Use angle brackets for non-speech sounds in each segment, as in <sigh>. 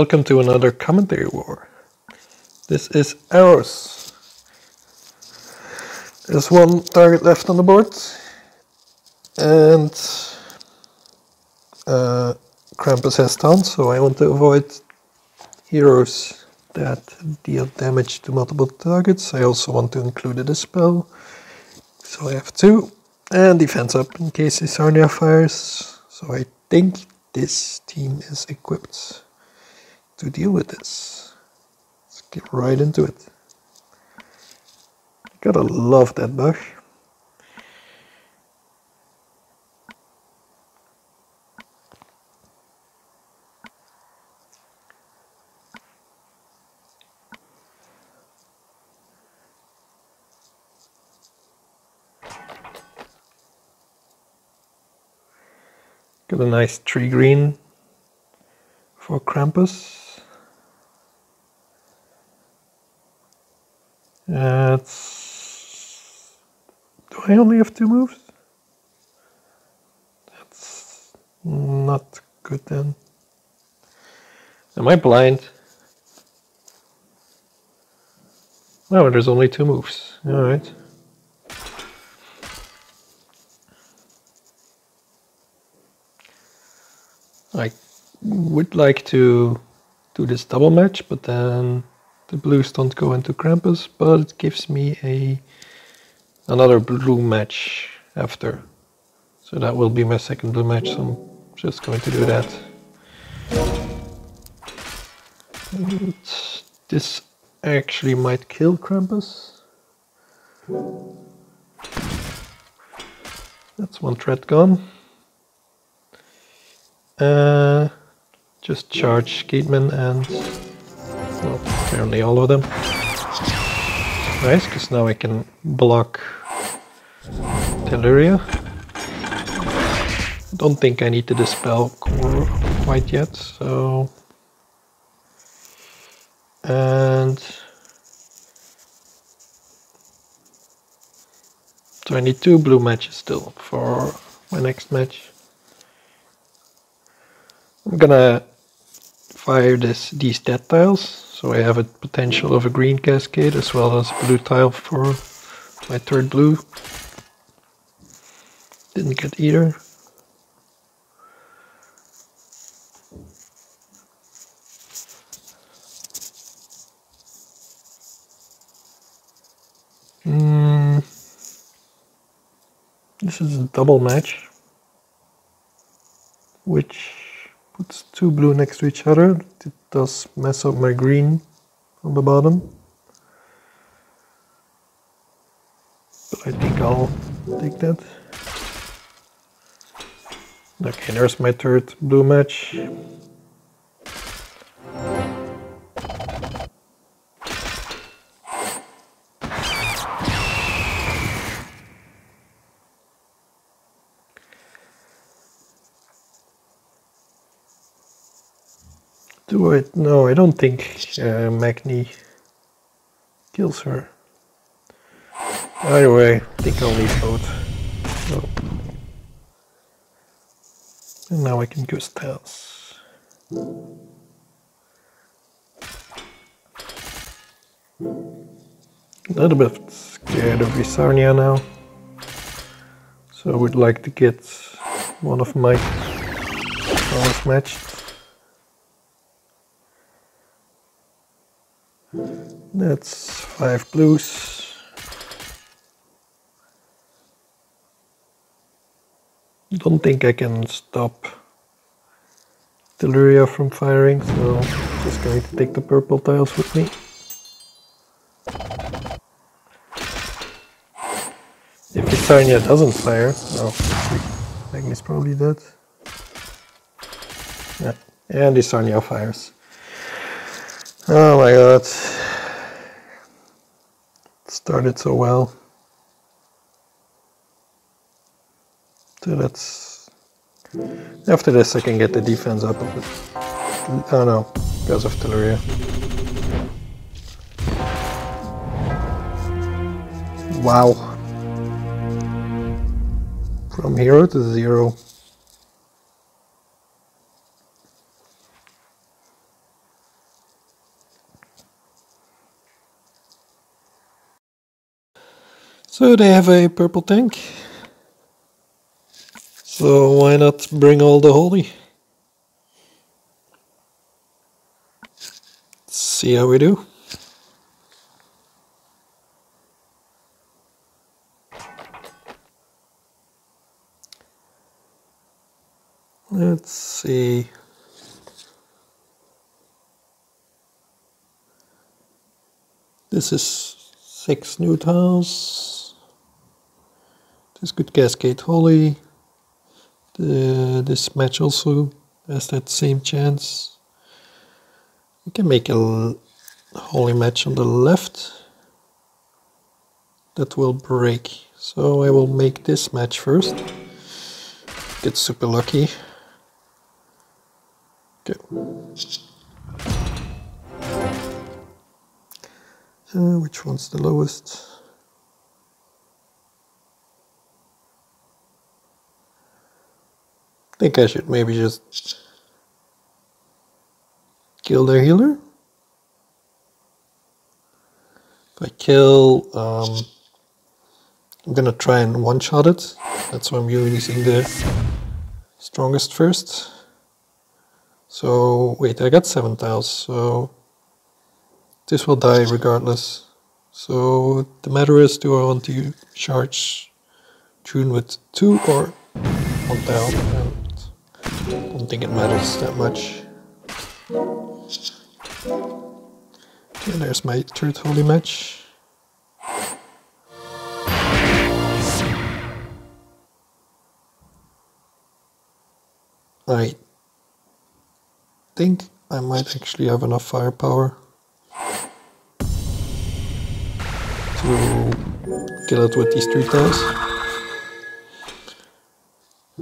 Welcome to another commentary war. This is Eros. There's one target left on the board and uh, Krampus has stun, so I want to avoid heroes that deal damage to multiple targets. I also want to include a dispel, so I have two. And defense up in case Isarnia fires. So I think this team is equipped to deal with this. Let's get right into it. Gotta love that bush. Got a nice tree green for Krampus. That's... Do I only have two moves? That's not good then. Am I blind? No, there's only two moves. Alright. I would like to do this double match, but then the blues don't go into Krampus, but it gives me a another blue match after. So that will be my second blue match, so I'm just going to do that. And this actually might kill Krampus. That's one threat gone. Uh, just charge Gateman and well, apparently all of them. Nice, because now I can block Telluria. Don't think I need to dispel quite yet, so... And... So I need two blue matches still for my next match. I'm gonna fire this these dead tiles, so I have a potential of a green cascade as well as a blue tile for my third blue. Didn't get either. Mm. This is a double match, which puts two blue next to each other. It does mess up my green on the bottom. But I think I'll take that. Okay, there's my third blue match. I? No, I don't think uh, Magni kills her. Anyway, I think I'll leave both. Oh. And now I can go stealth. A little bit scared of Isarnia now. So I would like to get one of my powers matched. That's five blues. Don't think I can stop Telluria from firing, so I'm just going to take the purple tiles with me. If Isarnia doesn't fire, oh, Magni's probably dead. Yeah, and Isarnia fires. Oh my god. It started so well. So that's... After this I can get the defense up a bit. Oh no, because of Telluria. Wow. From hero to zero. So they have a purple tank. So why not bring all the holy? see how we do. Let's see. This is six new tiles. This could cascade holy. The, this match also has that same chance. You can make a holy match on the left. That will break. So I will make this match first. Get super lucky. Okay. Uh, which one's the lowest? Think I should maybe just kill their healer. If I kill, um, I'm gonna try and one-shot it. That's why I'm using the strongest first. So, wait, I got 7 tiles, so this will die regardless. So the matter is, do I want to charge June with 2 or 1 tile? Don't think it matters that much. Okay, there's my third holy match. I think I might actually have enough firepower to kill it with these three tiles.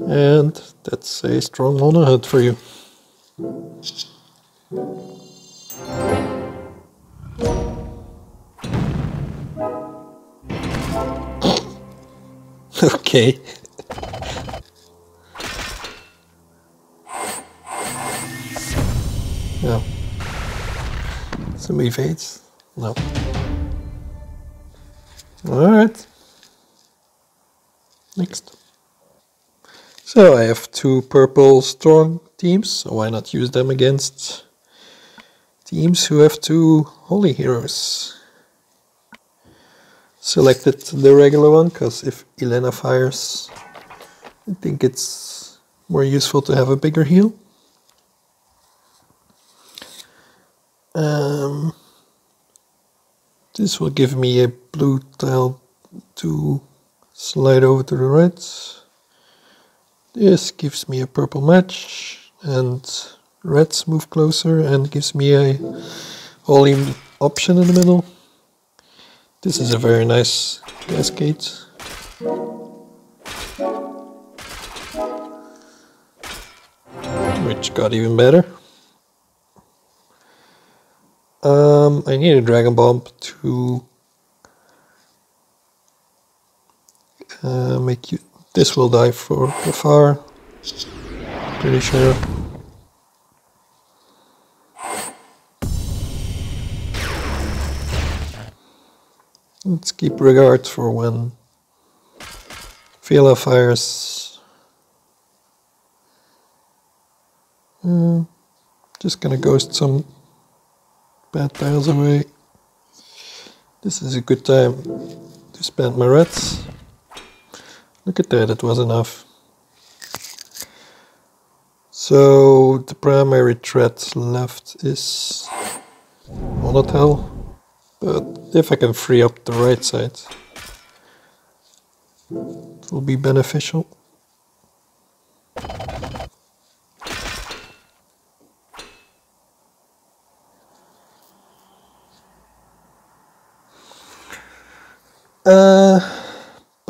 And that's a strong mono head for you. <laughs> okay. no. Somebody fades? No. Alright. Next. So I have two purple strong teams, so why not use them against teams who have two holy heroes? Selected the regular one, because if Elena fires, I think it's more useful to have a bigger heal. Um, this will give me a blue tile to slide over to the right. This gives me a purple match and reds move closer and gives me a holy option in the middle. This is a very nice cascade. Which got even better. Um, I need a Dragon Bomb to uh, make you. This will die for far. Pretty sure. Let's keep regards for when Fela fires. Uh, just gonna ghost some bad tiles away. This is a good time to spend my reds. Look at that, it was enough. So the primary threat left is Monotel, but if I can free up the right side, it will be beneficial. Uh,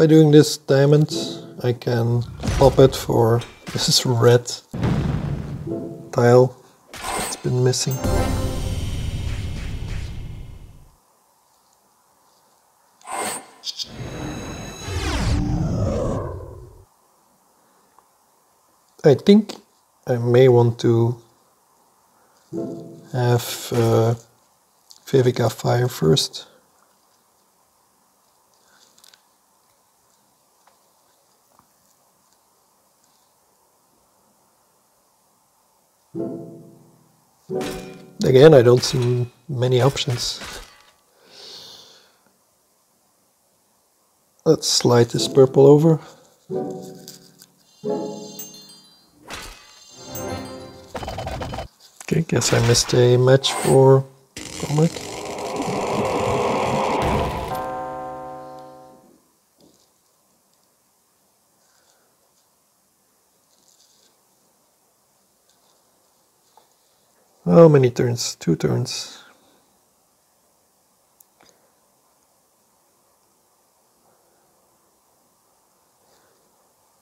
by doing this diamond, I can pop it for this is red tile. It's been missing. I think I may want to have uh, fire first. Again, I don't see many options. Let's slide this purple over. Okay, guess I missed a match for Comic. How many turns? Two turns.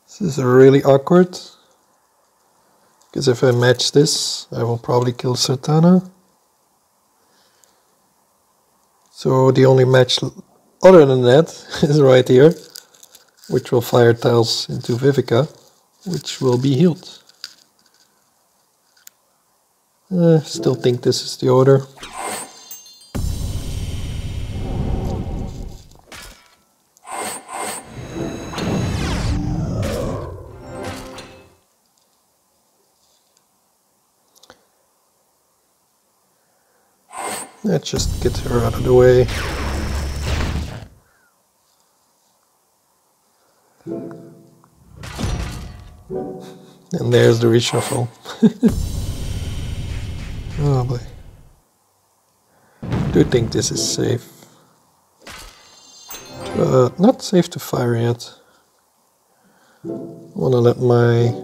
This is really awkward. Because if I match this, I will probably kill Sartana. So the only match other than that <laughs> is right here, which will fire tiles into Vivica, which will be healed. Uh, still think this is the order. Let's just get her out of the way. And there's the reshuffle. <laughs> oh boy. Do think this is safe. Uh, not safe to fire yet. Wanna let my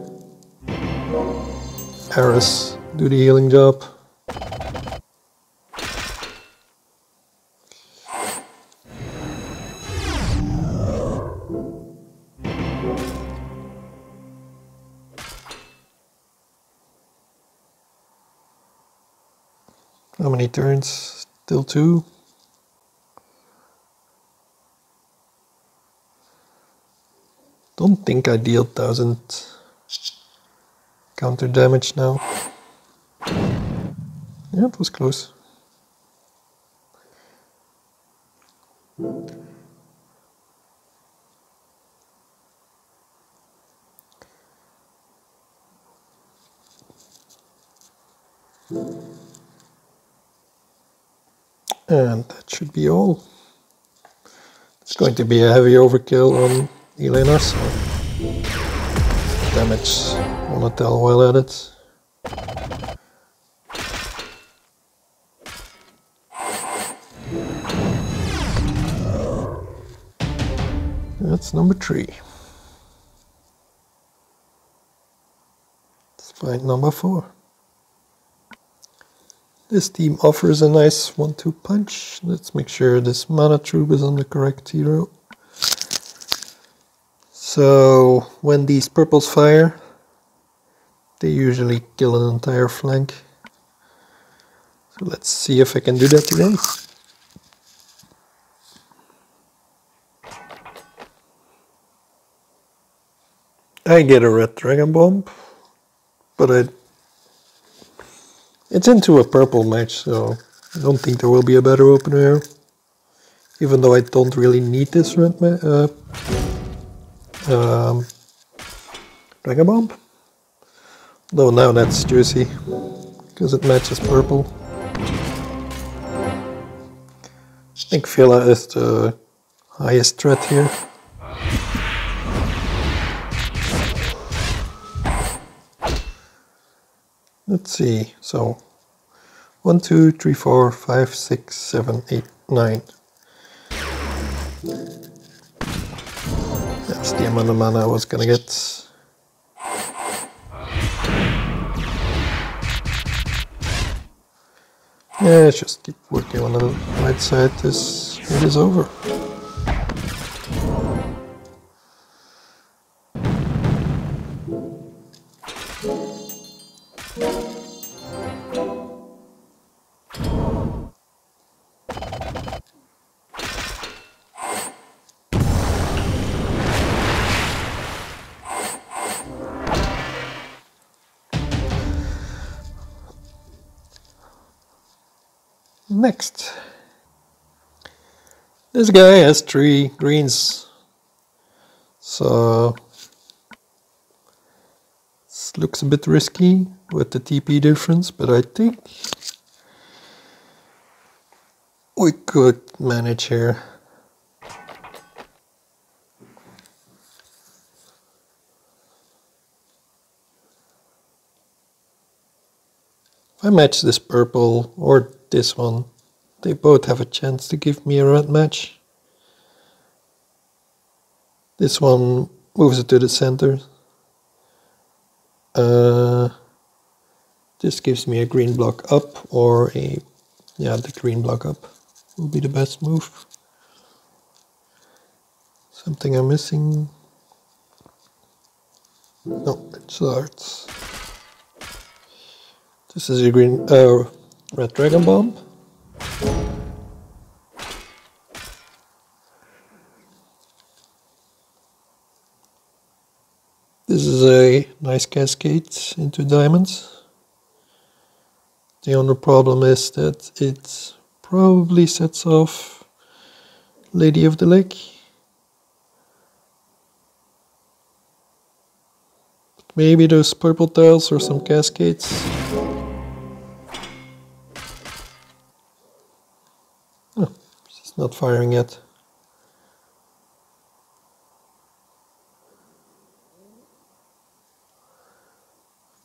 Eris do the healing job. How many turns? Still two. Don't think I deal thousand counter damage now. Yeah, it was close. And that should be all. It's going to be a heavy overkill on Elena, so damage wanna tell well at it. That's number three. Let's number four. This team offers a nice 1-2 punch. Let's make sure this mana troop is on the correct hero. So when these purples fire, they usually kill an entire flank. So let's see if I can do that today. I get a red dragon bomb, but I it's into a purple match, so I don't think there will be a better opener. Even though I don't really need this red uh, um, Dragon Bomb. Though now that's juicy, because it matches purple. I think Villa is the highest threat here. Let's see, so one, two, three, four, five, six, seven, eight, nine. That's the amount of mana I was gonna get. Yeah, just keep working on the right side. This it is over. Next. This guy has three greens. So this looks a bit risky with the TP difference, but I think we could manage here. If I match this purple or this one, they both have a chance to give me a red match. This one moves it to the center. Uh, this gives me a green block up or a, yeah, the green block up will be the best move. Something I'm missing. No, it's arts. This is a green, uh, red dragon bomb. Nice cascade into diamonds. The only problem is that it probably sets off Lady of the Lake. Maybe those purple tiles or some cascades. Oh, it's Not firing yet.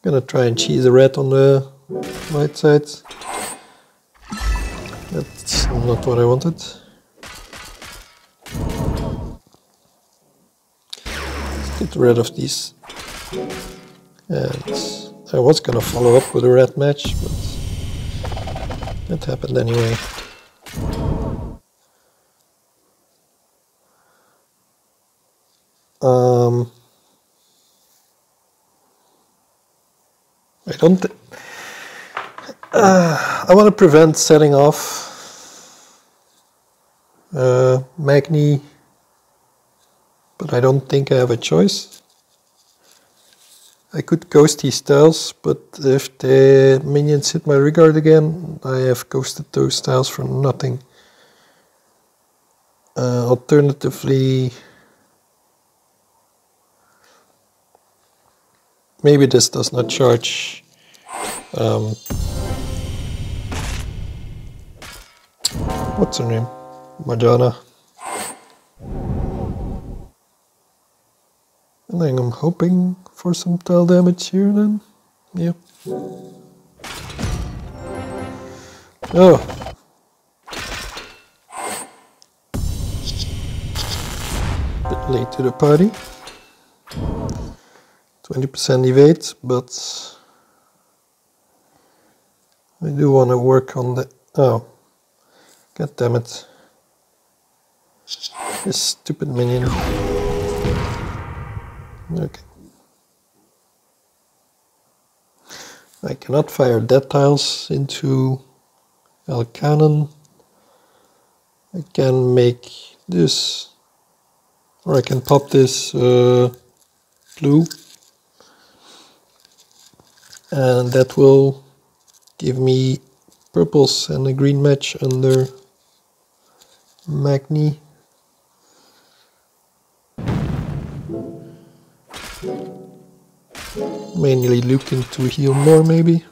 Gonna try and cheese a red on the right side. That's not what I wanted. Let's get rid of these. And I was gonna follow up with a red match, but that happened anyway. Uh, I want to prevent setting off uh, Magni, but I don't think I have a choice. I could ghost these tiles, but if the minions hit my Rigard again, I have ghosted those tiles for nothing. Uh, alternatively, maybe this does not charge um, what's her name? Madonna. And then I'm hoping for some tile damage here then. Yeah oh. Late to the party. 20% evade, but I do want to work on the... Oh, god damn it. This stupid minion. Okay. I cannot fire dead tiles into El Cannon. I can make this, or I can pop this uh, blue and that will give me purples and a green match under Magni. Mainly looking to heal more maybe.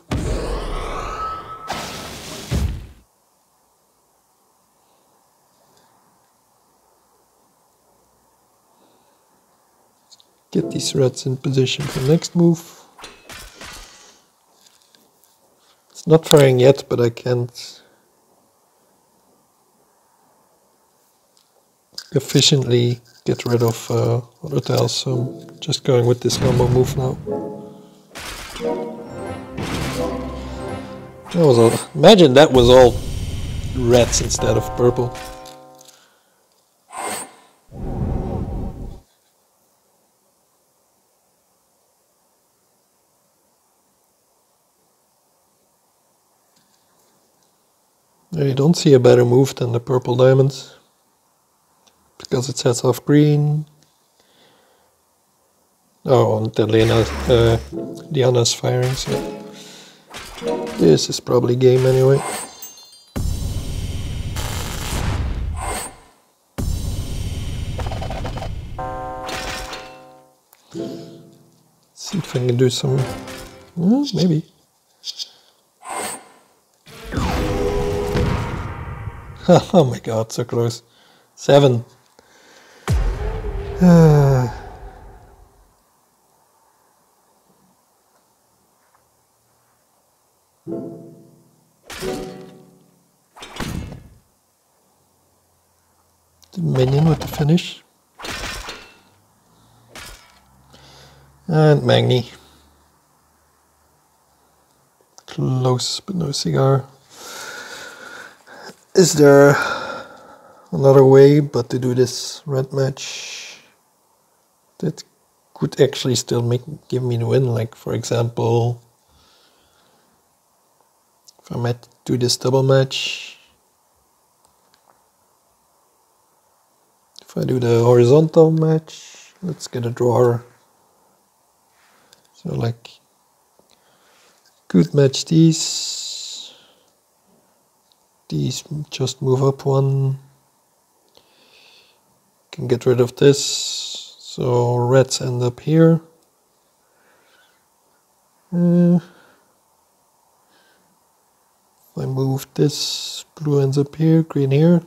Get these rats in position for next move. It's not firing yet, but I can't efficiently get rid of uh, other tiles, so I'm just going with this normal move now. That was all. Imagine that was all reds instead of purple. I don't see a better move than the purple diamonds because it sets off green. Oh, and Lena, uh, Diana's firing, so this is probably game anyway. See if I can do some. Maybe. <laughs> oh my god, so close. Seven. The minion with the finish. And Magni. Close, but no cigar. Is there another way but to do this red match that could actually still make give me the win? Like for example, if I might do this double match, if I do the horizontal match, let's get a drawer. So like could match these. These just move up one. Can get rid of this. So reds end up here. Uh, if I move this, blue ends up here, green here.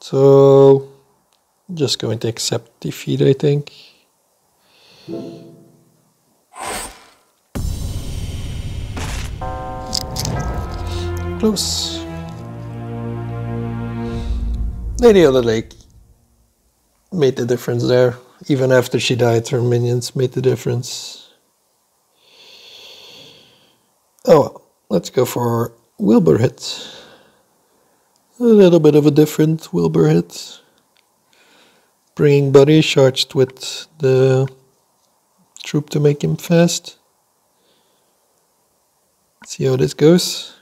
So just going to accept defeat, I think. Close. Lady of the Lake made the difference there. Even after she died, her minions made the difference. Oh well, let's go for Wilbur hit. A little bit of a different Wilbur hit. Bringing Buddy charged with the troop to make him fast. See how this goes.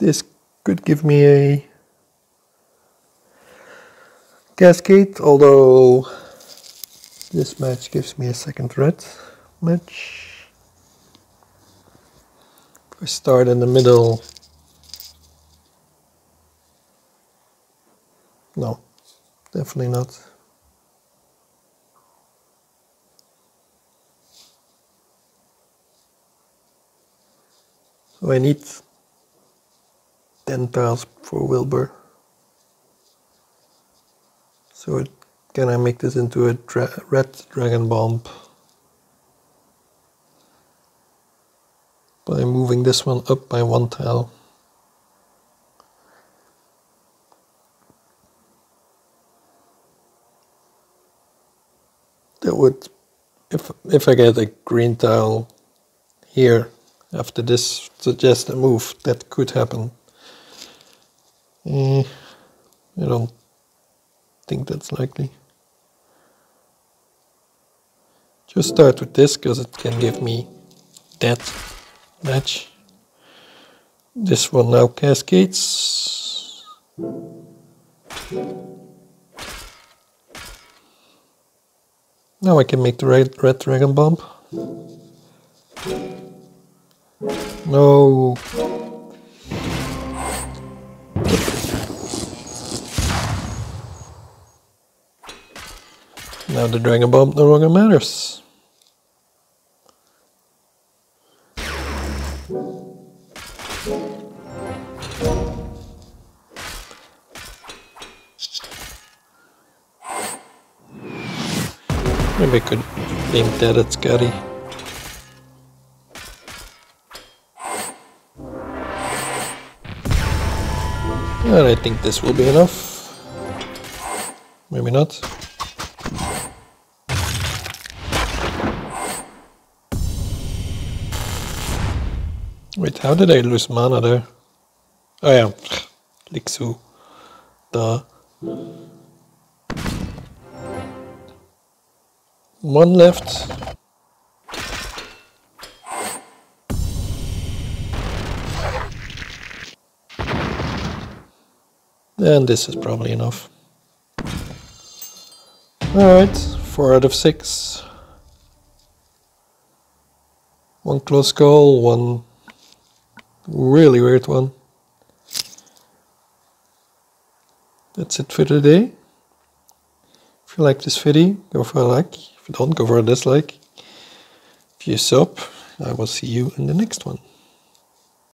This could give me a cascade, although this match gives me a second red match. If I start in the middle, no, definitely not. So I need 10 tiles for Wilbur. So can I make this into a dra red dragon bomb? By moving this one up by one tile. That would, if, if I get a green tile here after this suggested move, that could happen. Eh, I don't think that's likely. Just start with this because it can give me that match. This one now cascades. Now I can make the red, red dragon bomb. No. Now the Dragon Bomb no longer matters. Maybe I could aim that at Scotty. And I think this will be enough. Maybe not. Wait, how did I lose mana there? Oh yeah, Li Xiu. Duh. One left. And this is probably enough. Alright, four out of six. One close call, one Really weird one. That's it for today. If you like this video, go for a like. If you don't, go for a dislike. If you sub, I will see you in the next one.